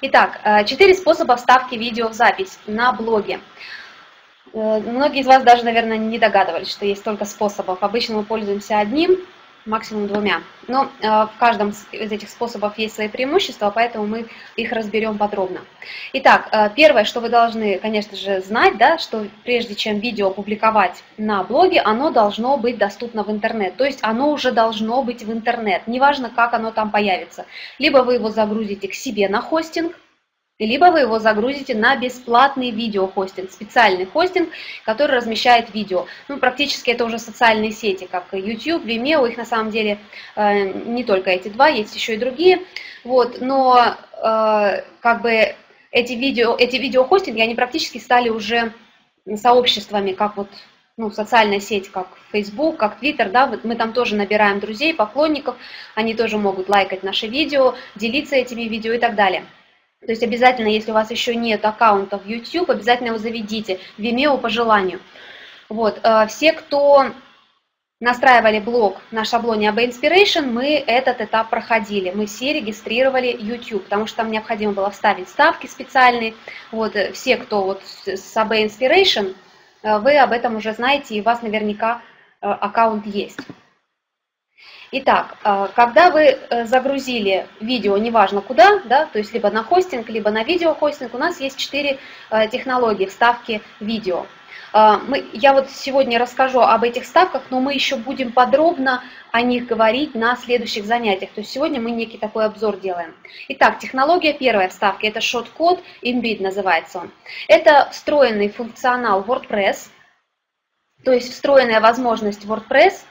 Итак, э, четыре способа вставки видео в запись на блоге. Э, многие из вас даже, наверное, не догадывались, что есть столько способов. Обычно мы пользуемся одним, максимум двумя. Но э, в каждом из этих способов есть свои преимущества, поэтому мы их разберем подробно. Итак, э, первое, что вы должны, конечно же, знать, да, что прежде чем видео публиковать на блоге, оно должно быть доступно в интернет. То есть оно уже должно быть в интернет, неважно, как оно там появится. Либо вы его загрузите к себе на хостинг, либо вы его загрузите на бесплатный видеохостинг, специальный хостинг, который размещает видео. Ну, практически это уже социальные сети, как YouTube, Vimeo, их на самом деле э, не только эти два, есть еще и другие. Вот, но э, как бы эти, видео, эти видеохостинги, они практически стали уже сообществами, как вот ну, социальная сеть, как Facebook, как Twitter, да, мы там тоже набираем друзей, поклонников, они тоже могут лайкать наши видео, делиться этими видео и так далее. То есть обязательно, если у вас еще нет аккаунта в YouTube, обязательно его заведите, Vimeo по желанию. Вот, э, все, кто настраивали блог на шаблоне AB Inspiration, мы этот этап проходили. Мы все регистрировали YouTube, потому что там необходимо было вставить ставки специальные. Вот, э, все, кто вот с AB Inspiration, э, вы об этом уже знаете, и у вас наверняка аккаунт есть. Итак, э, когда вы э, загрузили видео, неважно куда, да, то есть либо на хостинг, либо на видеохостинг, у нас есть четыре э, технологии вставки видео. Мы, я вот сегодня расскажу об этих ставках, но мы еще будем подробно о них говорить на следующих занятиях. То есть сегодня мы некий такой обзор делаем. Итак, технология первой вставки, это шот-код, embed называется он. Это встроенный функционал WordPress, то есть встроенная возможность WordPress –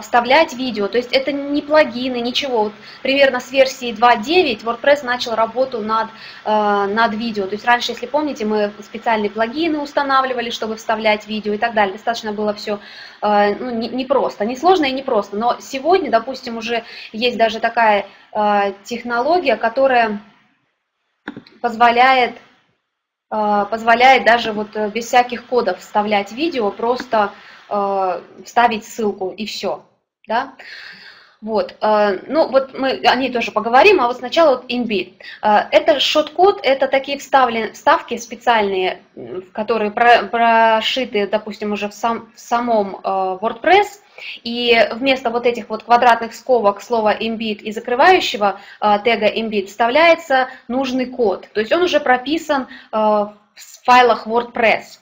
вставлять видео. То есть это не плагины, ничего. Вот примерно с версии 2.9 WordPress начал работу над, э, над видео. То есть раньше, если помните, мы специальные плагины устанавливали, чтобы вставлять видео и так далее. Достаточно было все э, ну, не, просто, не сложно и не просто. Но сегодня, допустим, уже есть даже такая технология, которая позволяет позволяет даже вот без всяких кодов вставлять видео, просто э, вставить ссылку и все. Да? Вот, э, ну вот мы о ней тоже поговорим, а вот сначала вот InBit. Э, это шот-код, это такие вставлены, вставки специальные, которые про, прошиты, допустим, уже в, сам, в самом WordPress, и вместо вот этих вот квадратных скобок слова embed и закрывающего тега embed вставляется нужный код. То есть он уже прописан в файлах WordPress.